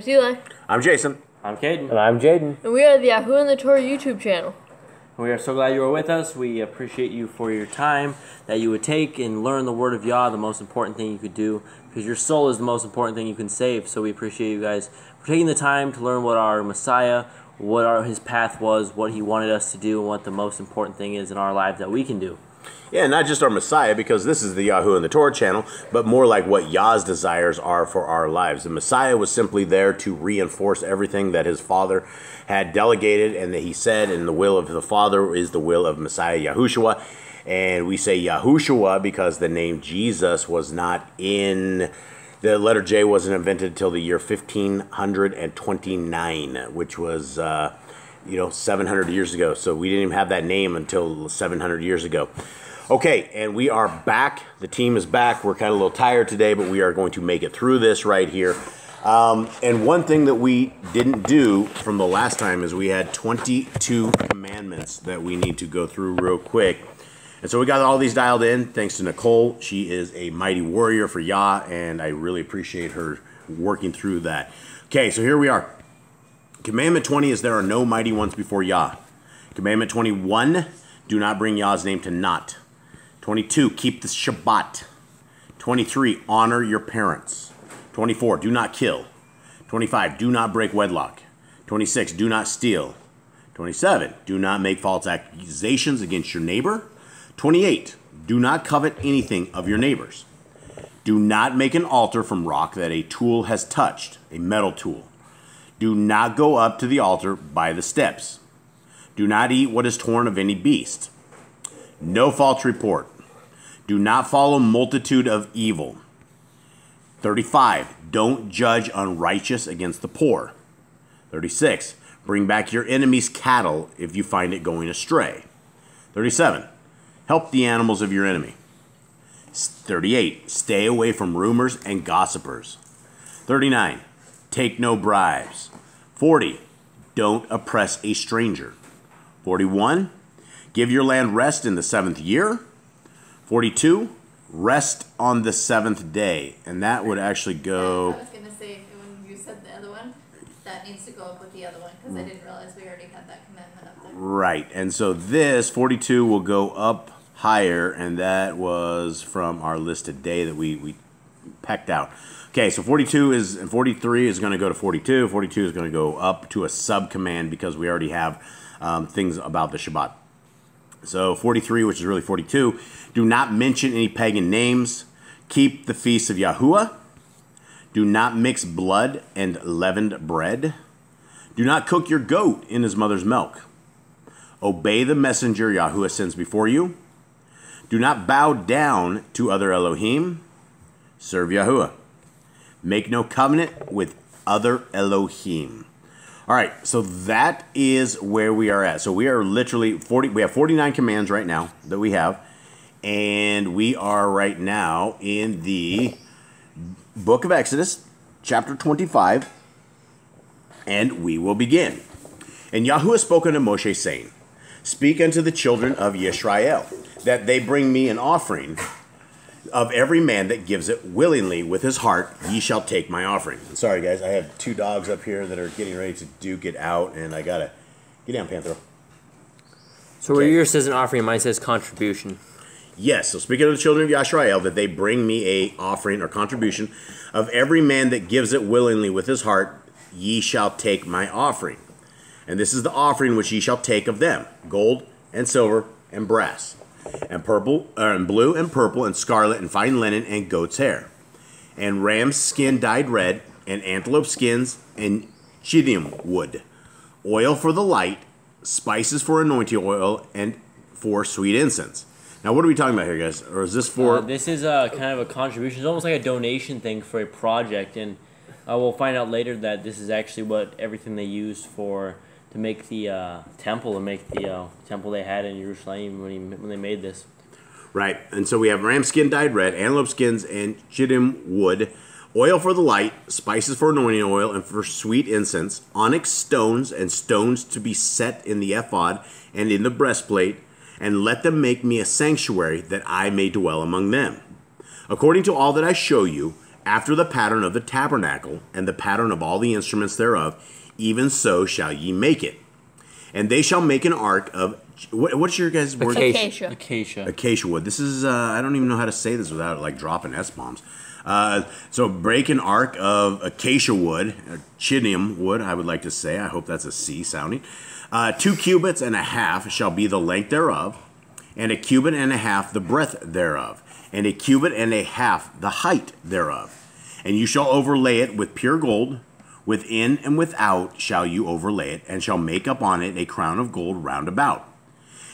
I'm Eli, I'm Jason. I'm Caden. And I'm Jaden. and we are the Yahoo and the Torah YouTube channel. We are so glad you are with us. We appreciate you for your time that you would take and learn the Word of Yah, the most important thing you could do, because your soul is the most important thing you can save. So we appreciate you guys for taking the time to learn what our Messiah, what our, his path was, what he wanted us to do, and what the most important thing is in our lives that we can do. Yeah, not just our Messiah, because this is the Yahoo and the Torah channel, but more like what Yah's desires are for our lives. The Messiah was simply there to reinforce everything that his father had delegated and that he said, and the will of the Father is the will of Messiah Yahushua. And we say Yahushua because the name Jesus was not in the letter J wasn't invented until the year 1529, which was, uh, you know, 700 years ago. So we didn't even have that name until 700 years ago. Okay, and we are back. The team is back. We're kind of a little tired today, but we are going to make it through this right here. Um, and one thing that we didn't do from the last time is we had 22 commandments that we need to go through real quick. And so we got all these dialed in thanks to Nicole. She is a mighty warrior for Yah, and I really appreciate her working through that. Okay, so here we are. Commandment 20 is there are no mighty ones before Yah. Commandment 21, do not bring Yah's name to naught. 22, keep the Shabbat. 23, honor your parents. 24, do not kill. 25, do not break wedlock. 26, do not steal. 27, do not make false accusations against your neighbor. 28, do not covet anything of your neighbor's. Do not make an altar from rock that a tool has touched, a metal tool. Do not go up to the altar by the steps. Do not eat what is torn of any beast. No false report. Do not follow multitude of evil. 35. Don't judge unrighteous against the poor. 36. Bring back your enemy's cattle if you find it going astray. 37. Help the animals of your enemy. 38. Stay away from rumors and gossipers. 39. Take no bribes. 40. Don't oppress a stranger. 41. Give your land rest in the seventh year. 42. Rest on the seventh day. And that would actually go. I was gonna say, when you said the other one, that needs to go up with the other one, because I didn't realize we already had that commandment up there. Right. And so this 42 will go up higher, and that was from our list today that we, we pecked out. Okay, so 42 is, and 43 is going to go to 42. 42 is going to go up to a sub command because we already have um, things about the Shabbat. So 43, which is really 42, do not mention any pagan names. Keep the feast of Yahuwah. Do not mix blood and leavened bread. Do not cook your goat in his mother's milk. Obey the messenger Yahuwah sends before you. Do not bow down to other Elohim. Serve Yahuwah. Make no covenant with other Elohim. All right, so that is where we are at. So we are literally 40 we have 49 commands right now that we have and we are right now in the book of Exodus, chapter 25, and we will begin. And Yahuwah spoke unto Moshe, saying, Speak unto the children of Yisrael, that they bring me an offering of every man that gives it willingly with his heart, ye shall take my offering. Sorry, guys, I have two dogs up here that are getting ready to duke it out, and I gotta get down, Panther. So where Okay. yours says an offering, mine says contribution. Yes, so speaking of the children of Yashrael, that they bring me a offering or contribution of every man that gives it willingly with his heart, ye shall take my offering. And this is the offering which ye shall take of them gold and silver and brass, and purple, uh, and blue and purple and scarlet and fine linen and goat's hair, and ram's skin dyed red, and antelope skins and chittim wood, oil for the light, spices for anointing oil, and for sweet incense. Now, what are we talking about here, guys? Or is this for? Uh, this is a kind of a contribution. It's almost like a donation thing for a project, and uh, we'll find out later that this is actually what everything they used for to make the uh, temple and make the uh, temple they had in Jerusalem when, he, when they made this. Right. And so we have ram skin dyed red, antelope skins, and chittim wood, oil for the light, spices for anointing oil, and for sweet incense, onyx stones, and stones to be set in the ephod and in the breastplate, and let them make me a sanctuary that I may dwell among them. According to all that I show you, after the pattern of the tabernacle and the pattern of all the instruments thereof, even so shall ye make it. And they shall make an ark of what, what's your guys' word? Acacia. Acacia. Acacia. Acacia wood. This is uh, I don't even know how to say this without like dropping s bombs. Uh, so break an arc of acacia wood, or chittim wood. I would like to say. I hope that's a C sounding. Uh, two cubits and a half shall be the length thereof, and a cubit and a half the breadth thereof, and a cubit and a half the height thereof. And you shall overlay it with pure gold. Within and without shall you overlay it, and shall make up on it a crown of gold round about.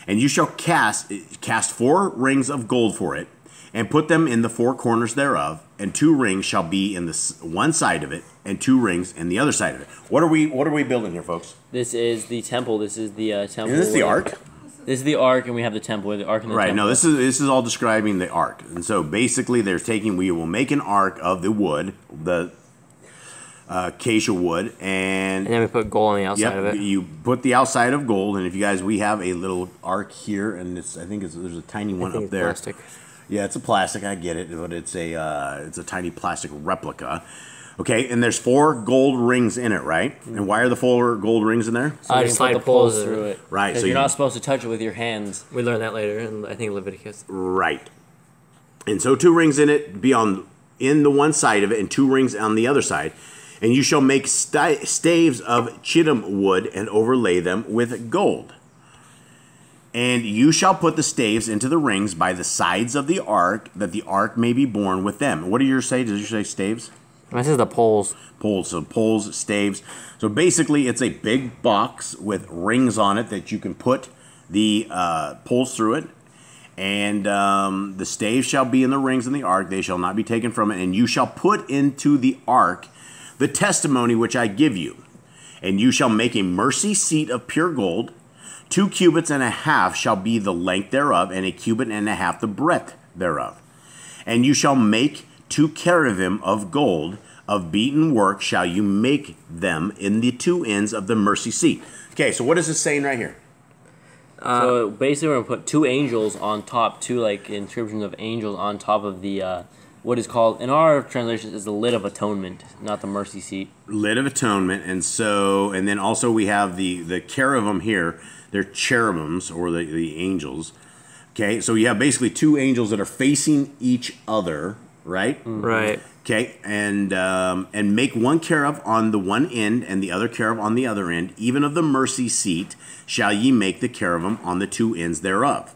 And you shall cast cast four rings of gold for it, and put them in the four corners thereof, and two rings shall be in the one side of it, and two rings in the other side of it. What are we What are we building here, folks? This is the temple. This is the uh, temple. Isn't this the ark? This is the ark, and we have the temple. The ark and the Right. temple. No, this is this is all describing the ark, and so basically they're taking. We will make an ark of the wood, the uh, acacia wood, and And then we put gold on the outside Yep, of it. you put the outside of gold, and if you guys, we have a little arc here, and it's I think it's there's a tiny I one think up it's there. plastic. Yeah, it's a plastic. I get it, but it's a uh, it's a tiny plastic replica. Okay, and there's four gold rings in it, right? And why are the four gold rings in there? So I we just slide the poles poles through it. Right, so you're you- not supposed to touch it with your hands. We learned that later, in I think Leviticus. Right. And so two rings in it be on in the one side of it, and two rings on the other side. And you shall make sti- staves of chittim wood and overlay them with gold. And you shall put the staves into the rings by the sides of the ark, that the ark may be borne with them. What do you say? Did you say staves? This is the poles. poles, so poles, staves. So basically, it's a big box with rings on it that you can put the uh, poles through it. And um, the staves shall be in the rings in the ark; they shall not be taken from it. And you shall put into the ark the testimony which I give you. And you shall make a mercy seat of pure gold. Two cubits and a half shall be the length thereof, and a cubit and a half the breadth thereof. And you shall make two cherubim of gold, of beaten work shall you make them in the two ends of the mercy seat. Okay, so what is this saying right here? so basically, we're gonna put two angels on top, two like inscriptions of angels on top of the uh, what is called in our translation is the lid of atonement, not the mercy seat. Lid of atonement, and so, and then also we have the the cherubim here. They're cherubims or the, the angels. Okay, so you have basically two angels that are facing each other, right? Right. Okay, and um, and make one cherub on the one end and the other cherub on the other end. Even of the mercy seat shall ye make the cherubim on the two ends thereof.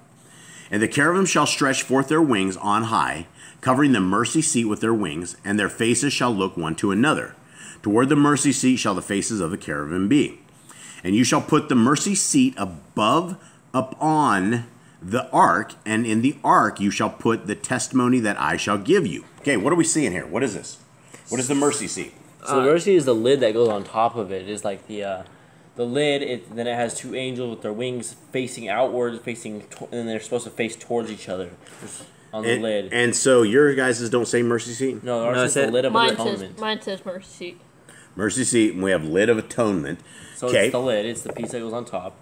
And the cherubim shall stretch forth their wings on high, covering the mercy seat with their wings, and their faces shall look one to another. Toward the mercy seat shall the faces of the cherubim be. And you shall put the mercy seat above upon the ark, and in the ark you shall put the testimony that I shall give you. Okay, what are we seeing here? What is this? What is the mercy seat? So the mercy is the lid that goes on top of it. It's like the uh, the lid. It then it has two angels with their wings facing outwards, facing, to- and they're supposed to face towards each other on the And, lid. and so your guys' don't say mercy seat? no, ours No, is it the said- lid of Mine atonement. says mine says mercy seat. Mercy seat, and we have lid of atonement. so okay. it's the lid. It's the piece that goes on top.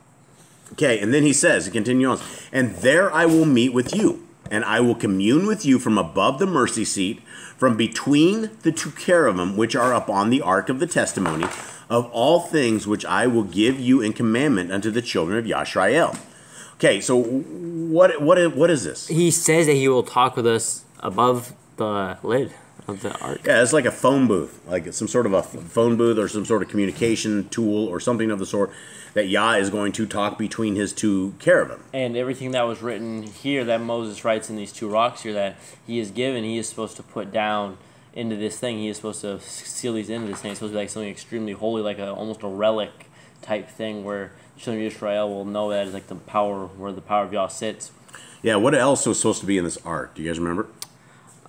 Okay, and then he says, he continues on, and there I will meet with you, and I will commune with you from above the mercy seat, from between the two cherubim which are upon the ark of the testimony, of all things which I will give you in commandment unto the children of Yashrael. Okay, so what what is, what is this? He says that he will talk with us above the lid of the ark. Yeah, it's like a phone booth, like some sort of a phone booth or some sort of communication tool or something of the sort that Yah is going to talk between his two cherubim. And everything that was written here that Moses writes in these two rocks here that he is given, he is supposed to put down into this thing. He is supposed to seal these into this thing. It's supposed to be like something extremely holy, like a almost a relic type thing where children of Israel will know that is like the power where the power of Yah sits. Yeah, what else was supposed to be in this ark? Do you guys remember?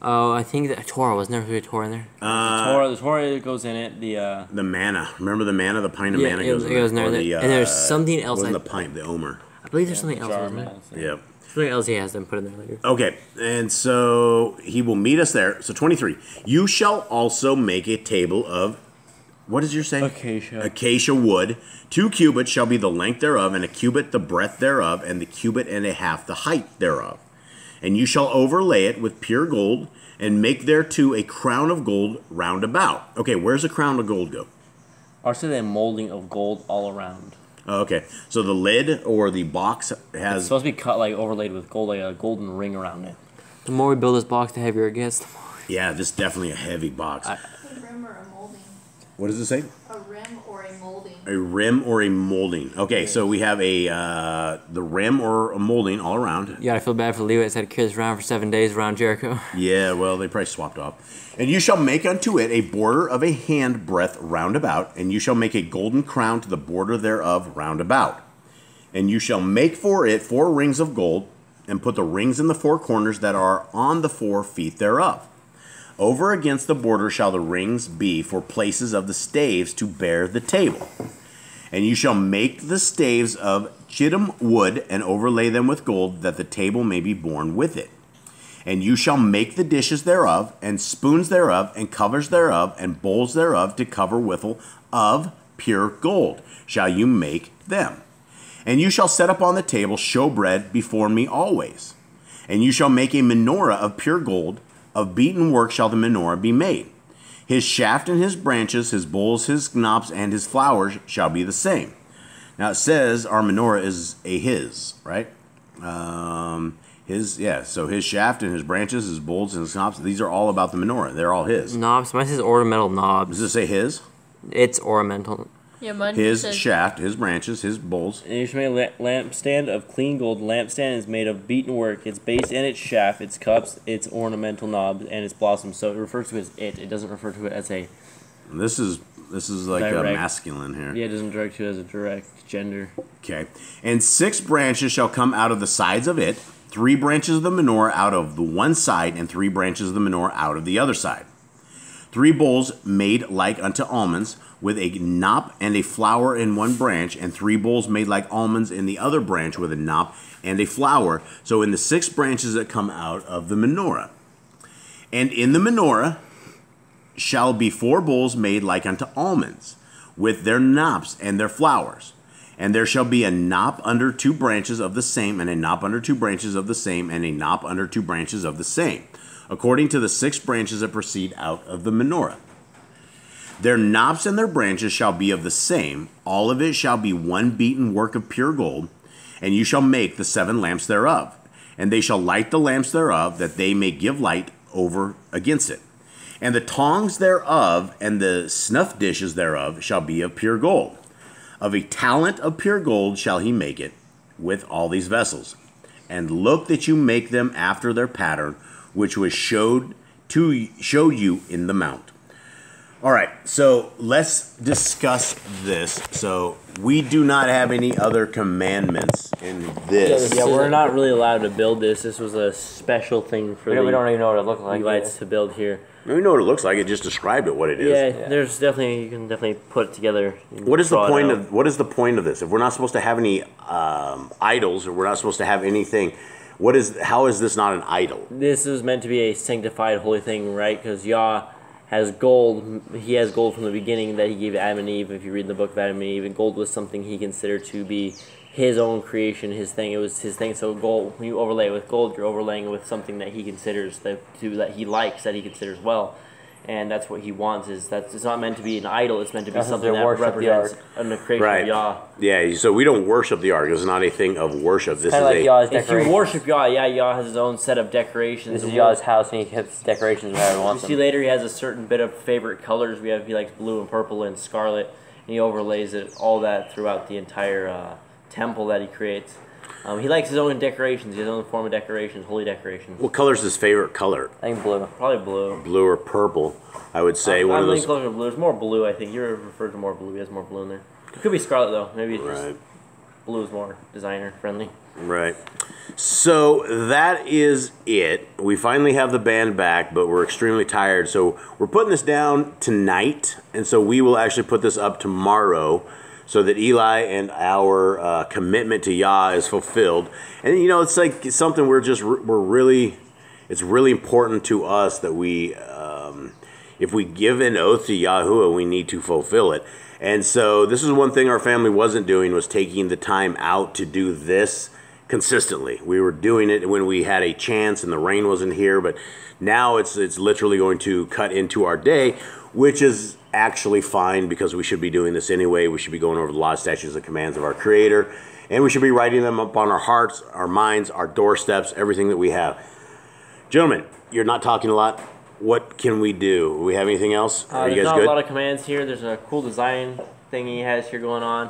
Oh, I think that Torah was never a Torah in there. Uh, the Torah, the Torah goes in it. The uh, The manna. Remember the manna? The pint of Yeah, manna it goes, was- in it goes there. in Or there. the, And there's uh, something else Wasn't I- the pint, the omer. I believe there's something else. jar Wasn't there? Manna. Yep. Something else he has them put in there later. Okay, and so he will meet us there. So 23. You shall also make a table of, What is your saying? Acacia. Acacia wood. Two cubits shall be the length thereof, and a cubit the breadth thereof, and the cubit and a half the height thereof. And you shall overlay it with pure gold, and make thereto a crown of gold round about. Okay, where's the crown of gold go? Or say a molding of gold all around. Oh, okay, so the lid or the box has It's has. supposed to be cut like overlaid with gold, like a golden ring around it. The more we build this box, the heavier it gets. Yeah, this is definitely a heavy box. A rim or a molding. What does it say? A rim or a molding. A rim or a molding. Okay, so we have a uh, the rim or a molding all around. Yeah, I feel bad for the Levites had to carry this around for seven days around Jericho. Yeah, well, they probably swapped off. And you shall make unto it a border of a hand breadth round about, and you shall make a golden crown to the border thereof round about. And you shall make for it four rings of gold, and put the rings in the four corners that are on the four feet thereof. Over against the border shall the rings be for places of the staves to bear the table. And you shall make the staves of chittim wood and overlay them with gold, that the table may be borne with it. And you shall make the dishes thereof, and spoons thereof, and covers thereof, and bowls thereof to cover withal of pure gold shall you make them. And you shall set upon the table showbread before me always. And you shall make a menorah of pure gold, of beaten work shall the menorah be made. His shaft and his branches, his bowls, his knops, and his flowers shall be the same. Now it says our menorah is a his, right? Um, his, yeah. So his shaft and his branches, his bowls and his knops, these are all about the menorah. They're all his. Knobs. Mine says ornamental knobs. Does it say his? It's ornamental. Yeah, mine His says shaft, his branches, his bowls. And you should make a lampstand of clean gold. Lampstand is made of beaten work. Its base and its shaft, its cups, its ornamental knobs, and its blossoms. So it refers to it as it. It doesn't refer to it as a. This is this is like a masculine here. Yeah, it doesn't direct to it as a direct gender. Okay. And six branches shall come out of the sides of it, three branches of the menorah out of the one side, and three branches of the menorah out of the other side. Three bowls made like unto almonds, with a knop and a flower in one branch, and three bowls made like almonds in the other branch, with a knop and a flower. So in the six branches that come out of the menorah. And in the menorah shall be four bowls made like unto almonds, with their knops and their flowers. And there shall be a knop under two branches of the same, and a knop under two branches of the same, and a knop under two branches of the same, according to the six branches that proceed out of the menorah. Their knops and their branches shall be of the same, all of it shall be one beaten work of pure gold, and you shall make the seven lamps thereof. And they shall light the lamps thereof, that they may give light over against it. And the tongs thereof and the snuff dishes thereof shall be of pure gold. Of a talent of pure gold shall he make it with all these vessels. And look that you make them after their pattern, which was showed to showed you in the mount. All right, so let's discuss this. So we do not have any other commandments in this. Yeah, we're not really allowed to build this. This was a special thing for We don't, the we don't even know what it looks like. Levites to build here. We know what it looks like. It just described it what it is. Yeah, there's definitely you can definitely put it together. What is the point of what is the point of this? If we're not supposed to have any um, idols, or we're not supposed to have anything, what is? How is this not an idol? This is meant to be a sanctified holy thing, right? Because Yah has gold. He has gold from the beginning that he gave Adam and Eve. If you read the book of Adam and Eve, and gold was something he considered to be his own creation, his thing. It was his thing. So gold, when you overlay it with gold, you're overlaying it with something that he considers that to that he likes, that he considers well. And that's what he wants. Is that it's not meant to be an idol. It's meant to be That's something that worship the represents a creation Right. of Yah. Yeah. So we don't worship the ark. It's not a thing of worship. This Kind is of like a. Yah's If you worship Yah, yeah, Yah has his own set of decorations. This is Yah's house, and he keeps decorations wherever he wants. You see them. later he has a certain bit of favorite colors. We have he likes blue and purple and scarlet, and he overlays it all that throughout the entire uh, temple that he creates. Um, he likes his own decorations. His own form of decorations, holy decorations. what color is his favorite color? I think blue. Probably blue. Blue or purple? I would say I'm, one I'm of those. closer to blue. There's more blue, I think. You referred to more blue. He has more blue in there. It could be scarlet though. Maybe it's just Right. blue is more designer friendly. Right. So that is it. We finally have the band back, but we're extremely tired. So we're putting this down tonight, and so we will actually put this up tomorrow so that Eli and our uh, commitment to Yah is fulfilled. And you know, it's like something we're just we're really it's really important to us that we um, if we give an oath to Yahuwah, we need to fulfill it. And so this is one thing our family wasn't doing was taking the time out to do this consistently. We were doing it when we had a chance and the rain wasn't here, but now it's it's literally going to cut into our day, which is actually fine because we should be doing this anyway. We should be going over the laws, statutes, and commands of our Creator, and we should be writing them up on our hearts, our minds, our doorsteps, everything that we have. Gentlemen, you're not talking a lot. What can we do? We have anything else? Uh, Are you there's guys not good? a lot of commands here. There's a cool design thing he has here going on.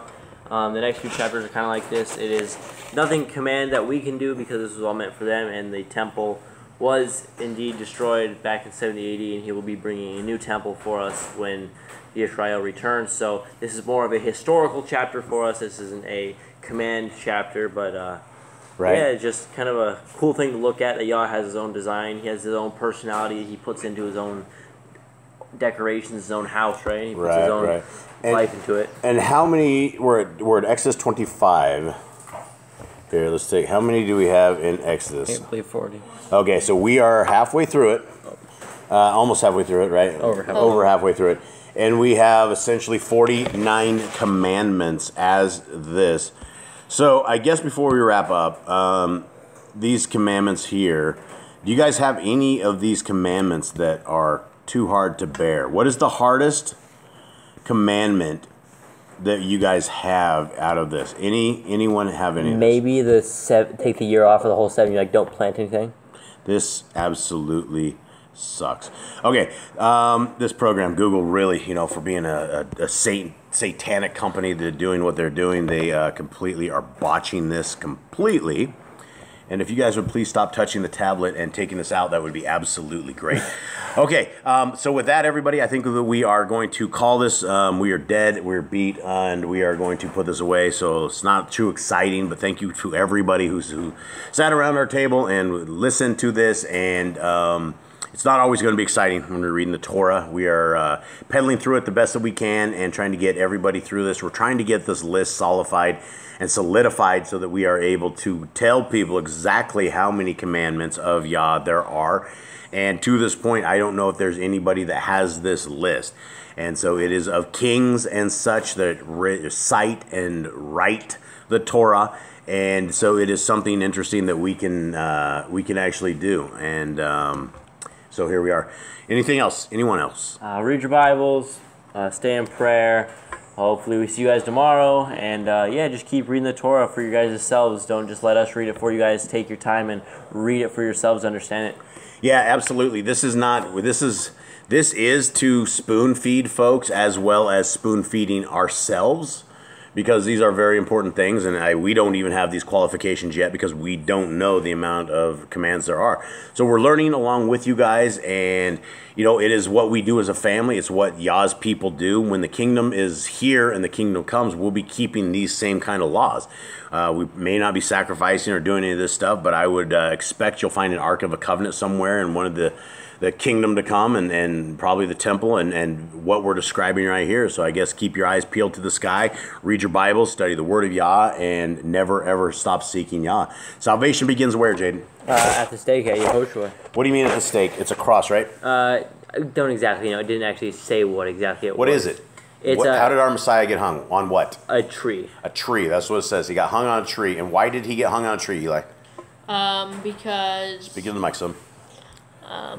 Um, the next few chapters are kind of like this. It is nothing command that we can do because this was all meant for them, and the temple was indeed destroyed back in 70 AD, and he will be bringing a new temple for us when the Israel returns. So this is more of a historical chapter for us. This isn't a command chapter, but uh, right? yeah, it's just kind of a cool thing to look at. That Yah has his own design. He has his own personality. He puts into his own decorations, his own house, right? He puts Right, his own right. And- life into it. And how many? We're at, we're at Exodus 25. Here, let's take. How many do we have in Exodus? Can't believe 40. Okay, so we are halfway through it. Uh, almost halfway through it, right? Over halfway. Over halfway through it. And we have essentially 49 commandments as this. So I guess before we wrap up, um, these commandments here, do you guys have any of these commandments that are too hard to bear? What is the hardest commandment that you guys have out of this? Any anyone have any? Maybe the seven, take the year off of the whole seven. You like don't plant anything. This absolutely sucks. Okay, um, this program, Google, really, you know, for being a, a, a satan, satanic company, they're doing what they're doing. They uh, completely are botching this completely. And if you guys would please stop touching the tablet and taking this out, that would be absolutely great. okay, um, so with that, everybody, I think that we are going to call this. Um, we are dead, we're beat, and we are going to put this away. So it's not too exciting, but thank you to everybody who's who sat around our table and listened to this. And um, it's not always going to be exciting when we're reading the Torah. We are uh, pedaling through it the best that we can and trying to get everybody through this. We're trying to get this list solidified and solidified so that we are able to tell people exactly how many commandments of Yah there are. And to this point, I don't know if there's anybody that has this list. And so it is of kings and such that recite and write the Torah. And so it is something interesting that we can uh, we can actually do. And um, so here we are. Anything else? Anyone else? Uh, read your Bibles. Uh, stay in prayer. Hopefully, we see you guys tomorrow. And uh, yeah, just keep reading the Torah for you guys yourselves. Don't just let us read it for you guys. Take your time and read it for yourselves. Understand it. Yeah, absolutely. This is not. This is this is to spoon feed folks as well as spoon feeding ourselves, because these are very important things, and I, we don't even have these qualifications yet because we don't know the amount of commands there are. So we're learning along with you guys, and you know it is what we do as a family. It's what Yah's people do. When the kingdom is here and the kingdom comes, we'll be keeping these same kind of laws. Uh, we may not be sacrificing or doing any of this stuff, but I would uh, expect you'll find an Ark of a Covenant somewhere in one of the the kingdom to come and, and probably the temple and, and what we're describing right here. So I guess keep your eyes peeled to the sky, read your Bible, study the Word of Yah, and never ever stop seeking Yah. Salvation begins where, Jaden? Uh, at the stake at Yehoshua. What do you mean at the stake? It's a cross, right? Uh, I don't exactly know. It didn't actually say what exactly it What was. is it? It's What- a, how did our Messiah get hung? On what? a tree. A tree. That's what it says. He got hung on a tree. And why did he get hung on a tree, Eli? Um, because Begin the mic, son.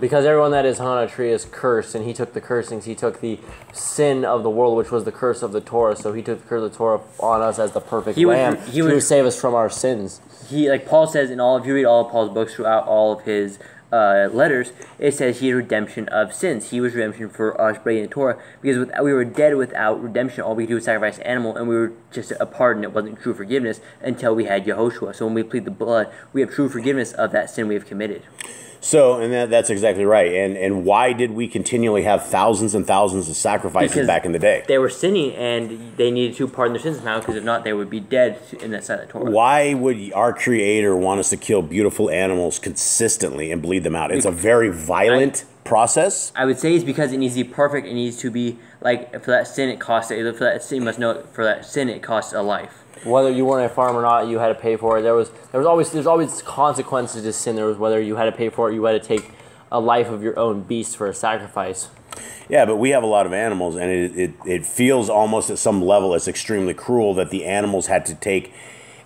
Because everyone that is a tree is cursed, and he took the cursings. He took the sin of the world, which was the curse of the Torah. So he took the curse of the Torah on us as the perfect He lamb he to was- save us from our sins. he like Paul says in all if you read all of Paul's books throughout all of his uh, letters, it says he is redemption of sins. He was redemption for us breaking the Torah because with, we were dead without redemption. All we could do was sacrifice an animal, and we were just a pardon. It wasn't true forgiveness until we had Yehoshua. So when we plead the blood, we have true forgiveness of that sin we have committed. So, and that, that's exactly right. And and why did we continually have thousands and thousands of sacrifices Because back in the day? They were sinning, and they needed to pardon their sins now because if not, they would be dead in that side of the Torah. Why would our Creator want us to kill beautiful animals consistently and bleed them out? It's a very violent process. I would say it's because it needs to be perfect. It needs to be like for that sin, it costs. For that sin, you must know for that sin, it costs a life. Whether you weren't a farm or not, you had to pay for it. There was there was always there's always consequences to sin. There was whether you had to pay for it, you had to take a life of your own beast for a sacrifice. Yeah, but we have a lot of animals, and it, it, it feels almost at some level it's extremely cruel that the animals had to take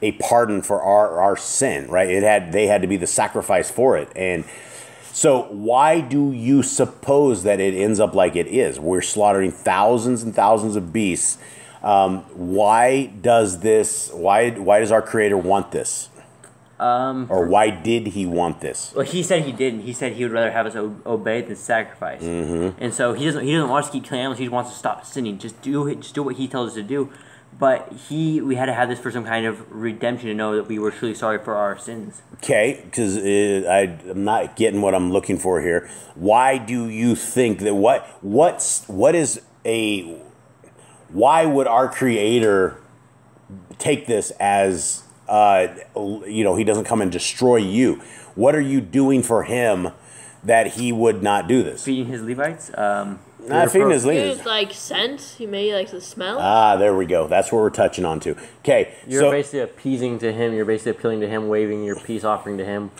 a pardon for our, our sin, right? It had they had to be the sacrifice for it. And so why do you suppose that it ends up like it is? We're slaughtering thousands and thousands of beasts. Um, why does this? Why why does our Creator want this? Um, Or why did He want this? well, he said he didn't. He said he would rather have us obey than sacrifice. Mm-hmm. And so he doesn't. He doesn't want us to keep killing animals. He wants to stop sinning. Just do it. Just do what he tells us to do. But he, we had to have this for some kind of redemption to know that we were truly sorry for our sins. Okay, because I'm not getting what I'm looking for here. Why do you think that what what's what is a why would our creator take this as uh, you know he doesn't come and destroy you? What are you doing for him that he would not do this? Feeding his Levites. Um, Not feeding his He leaders. like scent. He maybe likes the smell. Ah, there we go. That's what we're touching on to. Okay, You're so basically appeasing to him. You're basically appealing to him, waving your peace offering to him.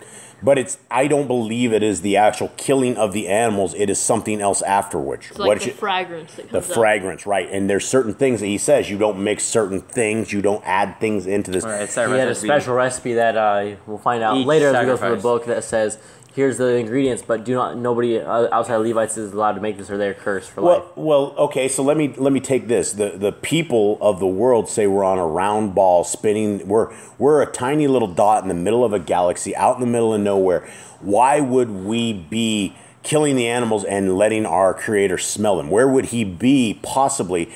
but it's I don't believe it is the actual killing of the animals. It is something else afterwards. it's like What the you- fragrance that the up. fragrance, right? And there's certain things that he says you don't mix certain things, you don't add things into this. all right, He had a special recipe that uh, we'll find out Each later as we go through the book that says, "Here's the ingredients, but do not nobody uh, outside Levites is allowed to make this, or they're cursed for life." Well, well, okay. So let me let me take this. The the people of the world say we're on a round ball spinning. We're we're a tiny little dot in the middle of a galaxy, out in the middle of nowhere. Why would we be killing the animals and letting our Creator smell them? Where would He be possibly?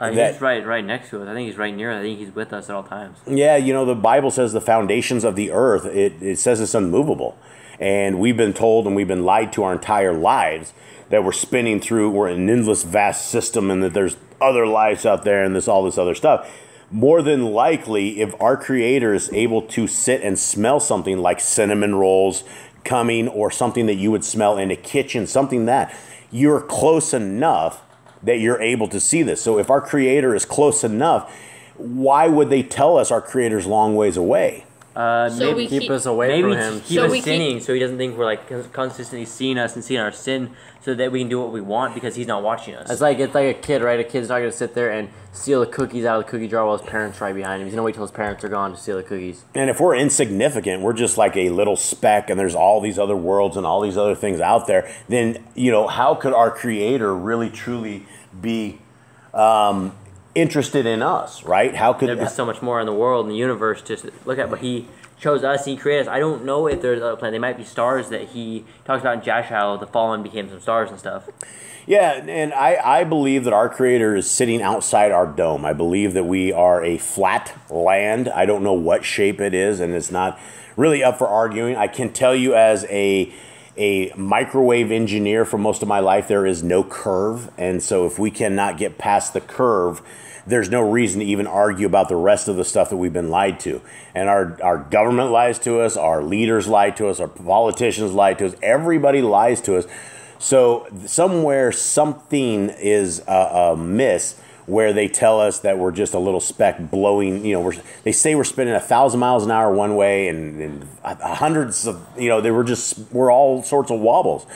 Uh, that- he's right, right next to us. I think he's right near. us. I think he's with us at all times. Yeah, you know, the Bible says the foundations of the earth, it, it says it's unmovable. And we've been told and we've been lied to our entire lives that we're spinning through, we're an endless vast system and that there's other lives out there and this all this other stuff. More than likely, if our creator is able to sit and smell something like cinnamon rolls coming or something that you would smell in a kitchen, something that you're close enough that you're able to see this. So if our creator is close enough, why would they tell us our creator's long ways away? Uh, So maybe Keep keep, us away maybe from him. keep So us we keep- sinning so he doesn't think we're like consistently seeing us and seeing our sin so that we can do what we want because he's not watching us. It's like it's like a kid, right? A kid's not gonna sit there and steal the cookies out of the cookie jar while his parents right behind him. He's gonna wait till his parents are gone to steal the cookies. And if we're insignificant, we're just like a little speck, and there's all these other worlds and all these other things out there, then, you know, how could our creator really truly be um, interested in us, right? How could There'd be so much more in the world and the universe to look at, but he chose us. He created us. I don't know if there's other planets. They might be stars that he talks about in Josh how the fallen became some stars and stuff. Yeah, and I, I believe that our creator is sitting outside our dome. I believe that we are a flat land. I don't know what shape it is, and it's not really up for arguing. I can tell you as a a microwave engineer for most of my life, there is no curve. And so if we cannot get past the curve, there's no reason to even argue about the rest of the stuff that we've been lied to. And our, our government lies to us, our leaders lie to us, our politicians lie to us, everybody lies to us. So somewhere something is uh, amiss where they tell us that we're just a little speck blowing. You know, we're, they say we're spinning a thousand miles an hour one way and, and hundreds of you know they were just we're all sorts of wobbles.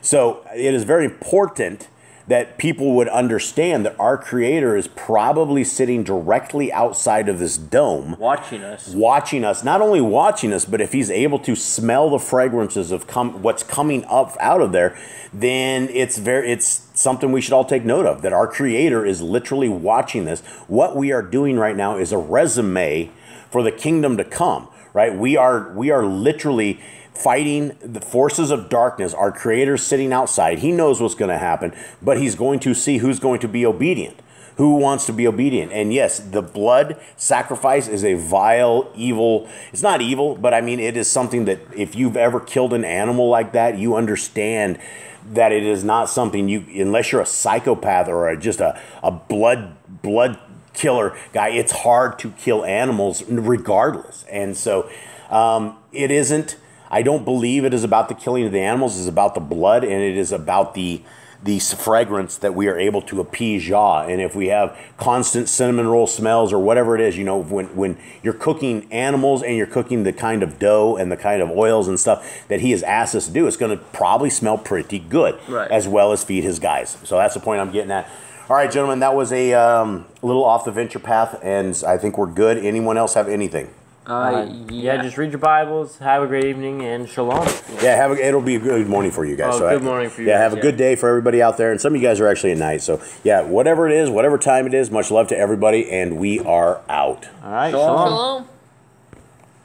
So it is very important that people would understand that our creator is probably sitting directly outside of this dome Watching us. watching us, not only watching us, but if he's able to smell the fragrances of com- what's coming up out of there, then it's very it's something we should all take note of that our creator is literally watching this. What we are doing right now is a resume for the kingdom to come, right? We are we are literally fighting the forces of darkness. Our creator sitting outside. He knows what's going to happen, but he's going to see who's going to be obedient who wants to be obedient and yes the blood sacrifice is a vile evil it's not evil but i mean it is something that if you've ever killed an animal like that you understand that it is not something you unless you're a psychopath or just a, a blood blood killer guy it's hard to kill animals regardless and so um, it isn't i don't believe it is about the killing of the animals it's about the blood and it is about the the fragrance that we are able to appease Yah. And if we have constant cinnamon roll smells or whatever it is, you know, when, when you're cooking animals and you're cooking the kind of dough and the kind of oils and stuff that he has asked us to do, it's going to probably smell pretty good Right. as well as feed his guys. So that's the point I'm getting at. All right, gentlemen, that was a um, little off the venture path, and I think we're good. Anyone else have anything? Uh, yeah, just read your Bibles. Have a great evening and shalom. Yeah, have a, it'll be a good morning for you guys. Oh, so good I- morning for you Yeah, guys, have a yeah. good day for everybody out there, and some of you guys are actually at night. So yeah, whatever it is, whatever time it is, much love to everybody, and we are out. All right, Shalom. shalom. Shalom.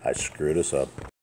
I screwed us up.